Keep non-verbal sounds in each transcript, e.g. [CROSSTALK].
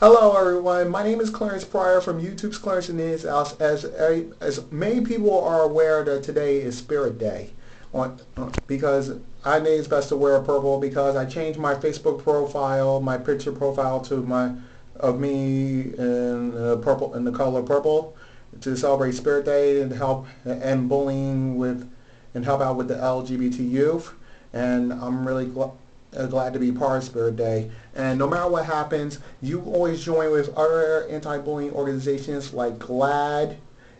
Hello everyone, my name is Clarence Pryor from YouTube's Clarence In The Hizzouse. As, as many people are aware that today is Spirit Day because I made it best to wear purple because I changed my Facebook profile, my picture profile to my of me in purple in the color purple to celebrate Spirit Day and help end bullying with and help out with the LGBT youth and I'm really glad uh, glad to be part of Spirit Day. And no matter what happens, you always join with other anti-bullying organizations like GLAAD,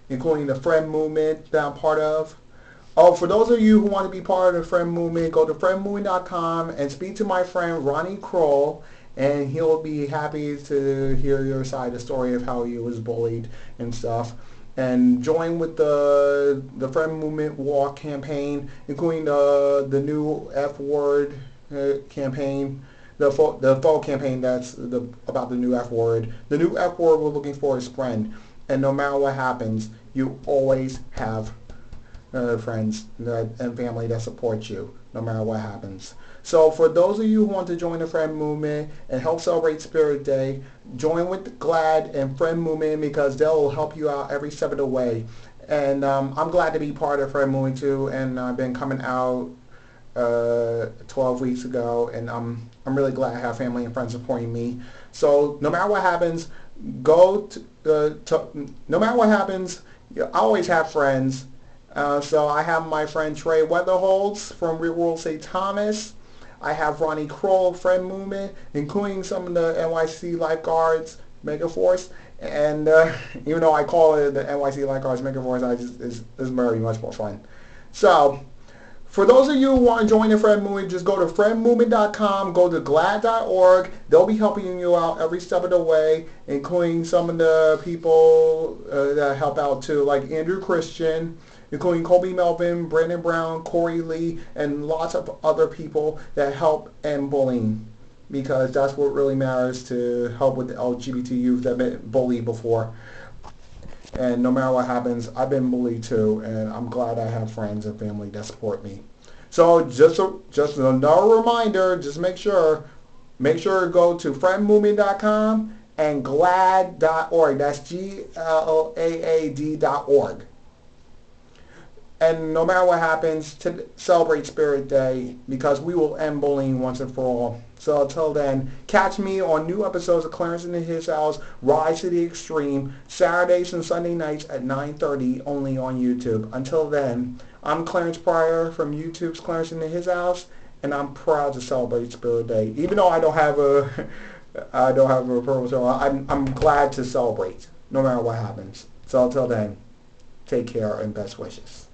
including the Friend Movement that I'm part of. Oh, for those of you who want to be part of the Friend Movement, go to friendmovement.com and speak to my friend Ronnie Kroell, and he'll be happy to hear your side of the story of how he was bullied and stuff and join with the the Friend Movement Walk campaign, including the the new F word campaign, the fall, the fall campaign that's the, about the new F word. The new F word we're looking for is friend. And no matter what happens, you always have uh, friends and family that support you, no matter what happens. So for those of you who want to join the Friend Movement and help celebrate Spirit Day, join with GLAAD and Friend Movement because they'll help you out every step of the way. And um, I'm glad to be part of Friend Movement too, and I've been coming out uh, 12 weeks ago, and I'm I'm really glad I have family and friends supporting me. So no matter what happens, go to, uh, to no matter what happens, you always have friends. Uh, so I have my friend Trey Weatherholtz from Real World St. Thomas. I have Ronnie Kroell, Friend Movement, including some of the NYC lifeguards, Megaforce. And uh, [LAUGHS] even though I call it the NYC lifeguards Megaforce, I just it's, it's very much more fun. So for those of you who want to join the Friend Movement, just go to friendmovement.com, go to glaad.org. They'll be helping you out every step of the way, including some of the people uh, that help out too, like Andrew Christian, including Colby Melvin, Brandon Brown, Corey Lee, and lots of other people that help end bullying because that's what really matters to help with the LGBT youth that have been bullied before. And no matter what happens, I've been bullied too, and I'm glad I have friends and family that support me. So just a, just another reminder, just make sure, make sure to go to friendmovement.com and glaad.org. That's G-L-A-A-D.org. And no matter what happens, to celebrate Spirit Day because we will end bullying once and for all. So until then, catch me on new episodes of Clarence In The Hizzouse, Rise to the Extreme, Saturdays and Sunday nights at 9.30 only on YouTube. Until then, I'm Clarence Pryor from YouTube's Clarence In The Hizzouse, and I'm proud to celebrate Spirit Day. Even though I don't have a, [LAUGHS] I don't have a purpose, I'm, I'm glad to celebrate, no matter what happens. So until then, take care and best wishes.